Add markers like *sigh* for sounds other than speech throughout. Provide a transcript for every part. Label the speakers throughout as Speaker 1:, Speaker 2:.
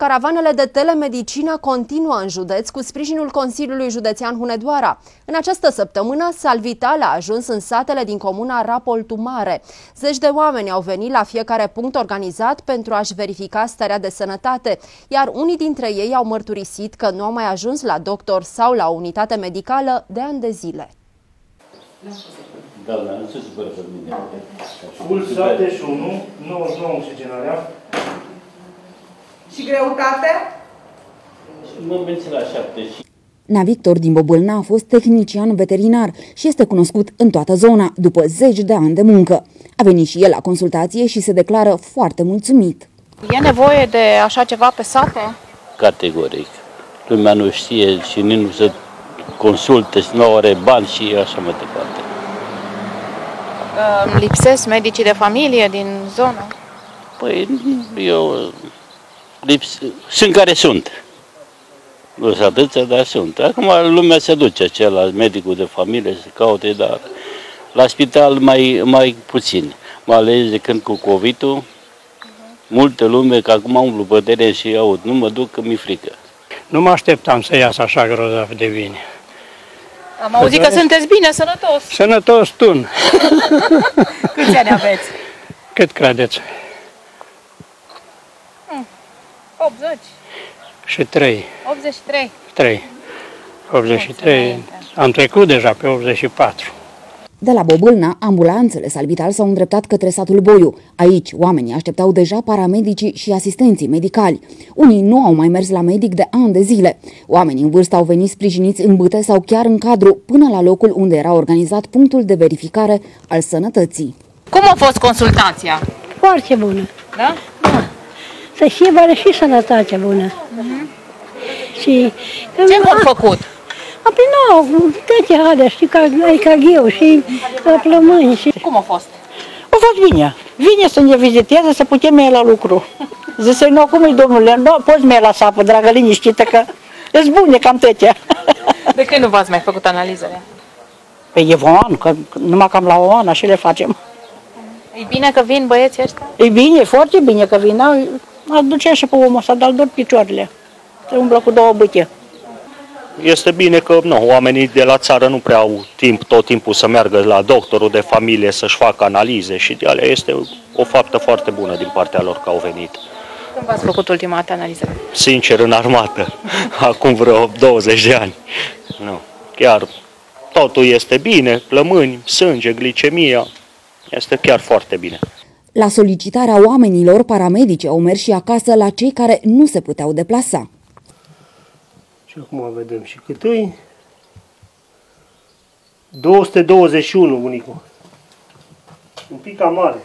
Speaker 1: Caravanele de telemedicină continuă în județ cu sprijinul Consiliului Județean Hunedoara. În această săptămână, Salvital a ajuns în satele din comuna Rapoltu Mare. Zeci de oameni au venit la fiecare punct organizat pentru a-și verifica starea de sănătate, iar unii dintre ei au mărturisit că nu au mai ajuns la doctor sau la o unitate medicală de ani de zile.
Speaker 2: Da, dar nu se supără pe mine.
Speaker 3: Puls 71, 99 oxigenarea,
Speaker 4: Și greutate?
Speaker 2: Mă mențin la 7 și
Speaker 5: Nea Victor din Bobâlna a fost tehnician veterinar și este cunoscut în toată zona, după zeci de ani de muncă. A venit și el la consultație și se declară foarte mulțumit.
Speaker 6: E nevoie de așa ceva pe sate?
Speaker 2: categoric. Lumea nu știe și nici nu se consulte și nu are bani și așa mai departe.
Speaker 6: Uh, Lipsesc medicii de familie din zonă?
Speaker 2: Păi eu lips, sunt care sunt. Nu sunt atâția, dar sunt. Acum lumea se duce ce la medicul de familie să caute, dar la spital mai, mai puțin. Mai ales de când cu COVID-ul, multe lume, că acum umblu pe teren și aud, nu mă duc că mi-e frică.
Speaker 7: Nu mă așteptam să iasă așa grozav de bine.
Speaker 6: Am auzit că sunteți bine, sănătos.
Speaker 7: Sănătos tun. *laughs*
Speaker 6: Câți ani aveți?
Speaker 7: Cât credeți?
Speaker 6: 80.
Speaker 7: Și trei.
Speaker 6: 83.
Speaker 7: Trei. 83. Am trecut deja pe 84.
Speaker 5: De la Bobâlna, ambulanțele Salvital s-au îndreptat către satul Boiu. Aici, oamenii așteptau deja paramedicii și asistenții medicali. Unii nu au mai mers la medic de ani de zile. Oamenii în vârstă au venit sprijiniți în bâte sau chiar în cadru, până la locul unde era organizat punctul de verificare al sănătății.
Speaker 6: Cum a fost consultația?
Speaker 8: Foarte bună.
Speaker 6: Da?
Speaker 8: Să fie vale și sănătate bună. Și că
Speaker 6: Ce v-au făcut?
Speaker 8: Apoi nu, toate alea, știi, ca, ca gheu și uh, plămâni și...
Speaker 6: Cum a fost?
Speaker 9: A fost bine. Vine să ne viziteze, să putem merge la lucru. Zice, nu, cum e domnule, nu, poți merge la sapă, dragă, liniștită, că e bune cam tătea. *laughs*
Speaker 6: De când nu v-ați mai făcut analizele?
Speaker 9: Păi e un an, că numai cam la o an, așa le facem.
Speaker 6: E bine că vin băieții ăștia?
Speaker 9: E bine, e foarte bine că vin, aduce și pe omul ăsta, dar dor picioarele. Se umblă cu două bâte.
Speaker 10: Este bine că nu, oamenii de la țară nu prea au timp tot timpul să meargă la doctorul de familie să-și facă analize și de alea este o faptă foarte bună din partea lor că au venit.
Speaker 6: Când v-ați făcut ultima dată analizele?
Speaker 10: Sincer, în armată, *laughs* acum vreo 20 de ani. Nu, chiar totul este bine, plămâni, sânge, glicemia, este chiar foarte bine.
Speaker 5: La solicitarea oamenilor, paramedici au mers și acasă la cei care nu se puteau deplasa.
Speaker 3: și acum vedem și cât îi. 221, bunicul. Un pic cam mare.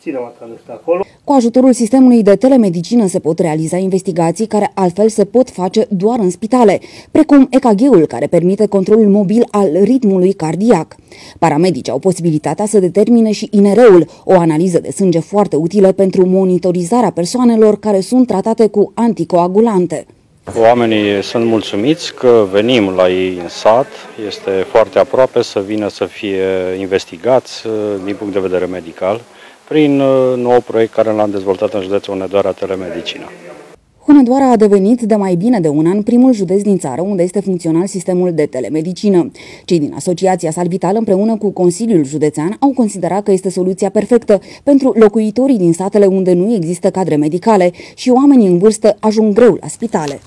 Speaker 3: Ține-mă că nu stă acolo.
Speaker 5: Cu ajutorul sistemului de telemedicină se pot realiza investigații care altfel se pot face doar în spitale, precum EKG-ul care permite controlul mobil al ritmului cardiac. Paramedicii au posibilitatea să determine și INR-ul, o analiză de sânge foarte utilă pentru monitorizarea persoanelor care sunt tratate cu anticoagulante.
Speaker 11: Oamenii sunt mulțumiți că venim la ei în sat, este foarte aproape să vină să fie investigați uh, din punct de vedere medical prin uh, nou proiect care l-am dezvoltat în județul Hunedoara Telemedicină.
Speaker 5: Hunedoara a devenit de mai bine de un an primul județ din țară unde este funcțional sistemul de telemedicină. Cei din Asociația Salvital împreună cu Consiliul Județean au considerat că este soluția perfectă pentru locuitorii din satele unde nu există cadre medicale și oamenii în vârstă ajung greu la spitale.